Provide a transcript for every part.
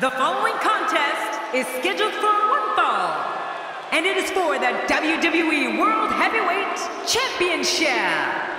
The following contest is scheduled for one fall, and it is for the WWE World Heavyweight Championship.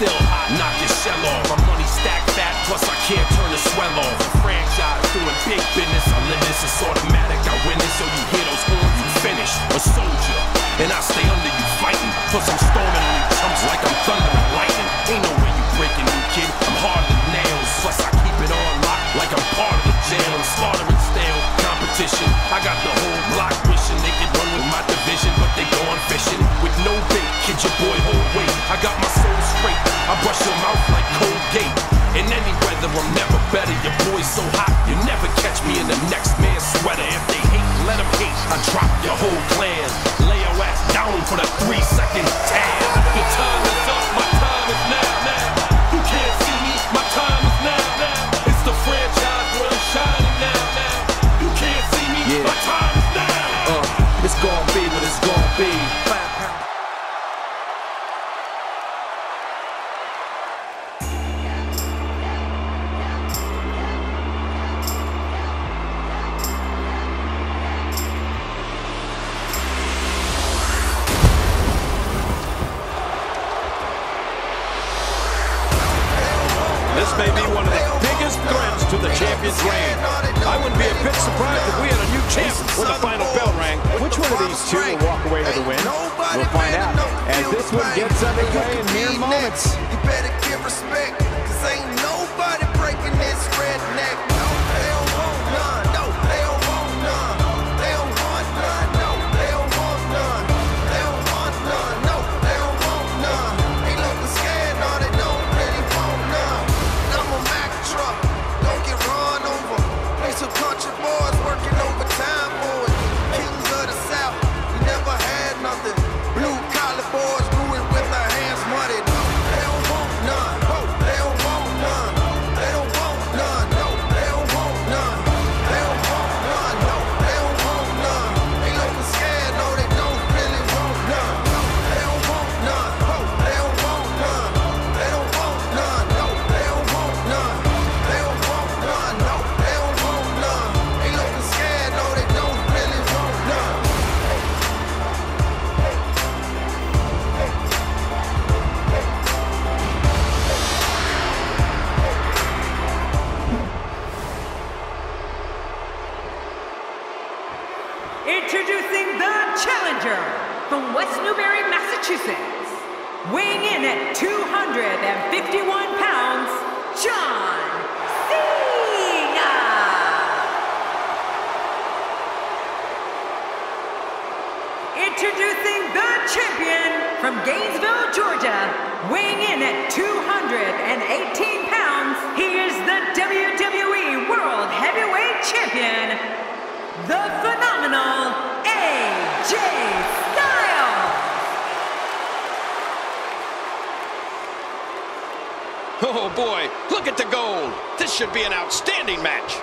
still hot, knock your shell off. This may be one of the biggest threats to the champion's reign. I wouldn't be a bit surprised if we had a new champion when the final bell rang. Which one of these two will walk away with the win? We'll find out as this one gets underway in mere moments. Introducing the challenger from West Newbury, Massachusetts. Weighing in at 251 pounds, John Cena! Introducing the champion from Gainesville, Georgia. Weighing in at 200. boy, look at the goal. This should be an outstanding match.